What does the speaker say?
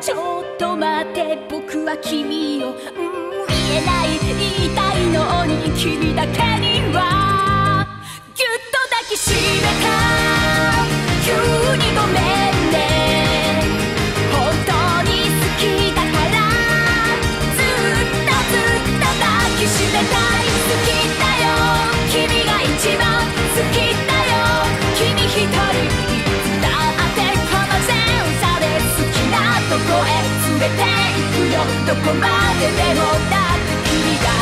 ちょっと待って僕は君を、うん、言えない言いたいのに君だけ。どこまででもだって君だ